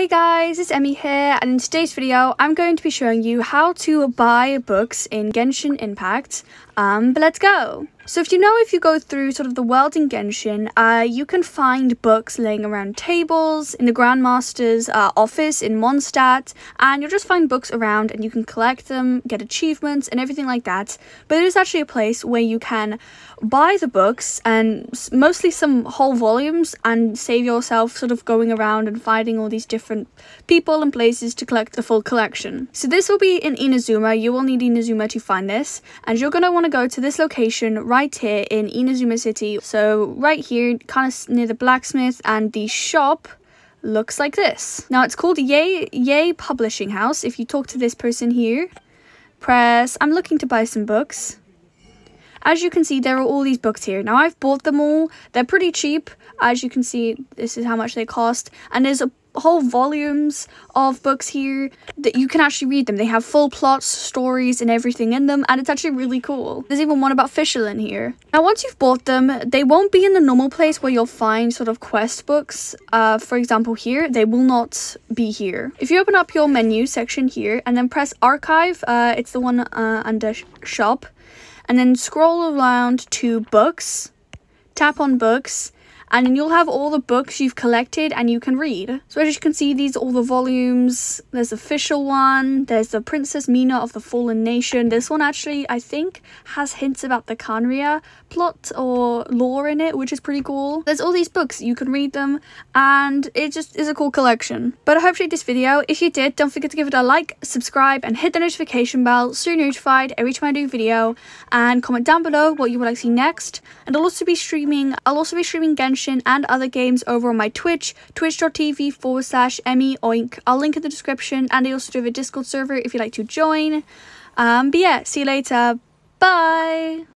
Hey guys, it's Emmie here, and in today's video, I'm going to be showing you how to buy books in Genshin Impact. Um, but let's go! So if you know if you go through sort of the world in Genshin, uh, you can find books laying around tables, in the Grandmaster's uh, office in Mondstadt, and you'll just find books around and you can collect them, get achievements, and everything like that. But it is actually a place where you can buy the books and mostly some whole volumes and save yourself sort of going around and finding all these different people and places to collect the full collection. So this will be in Inazuma. You will need Inazuma to find this, and you're going to want to go to this location right right here in Inazuma City. So right here, kind of near the blacksmith and the shop looks like this. Now it's called Yay Yae Publishing House. If you talk to this person here, press, I'm looking to buy some books. As you can see, there are all these books here. Now, I've bought them all. They're pretty cheap. As you can see, this is how much they cost. And there's a whole volumes of books here that you can actually read them. They have full plots, stories, and everything in them, and it's actually really cool. There's even one about Fischl in here. Now, once you've bought them, they won't be in the normal place where you'll find sort of quest books. Uh, for example, here, they will not be here. If you open up your menu section here and then press Archive, uh, it's the one uh, under Shop, and then scroll around to Books, tap on Books, and you'll have all the books you've collected and you can read. So as you can see, these are all the volumes. There's the official one, there's the Princess Mina of the Fallen Nation. This one actually, I think, has hints about the Khaenri'ah plot or lore in it, which is pretty cool. There's all these books, you can read them, and it just is a cool collection. But I hope you liked this video. If you did, don't forget to give it a like, subscribe, and hit the notification bell so you're notified every time I do a video, and comment down below what you would like to see next. And I'll also be streaming, I'll also be streaming Genshin and other games over on my Twitch, twitch.tv forward slash Emmie. I'll link in the description and I also do have a Discord server if you'd like to join. Um, but yeah, see you later. Bye!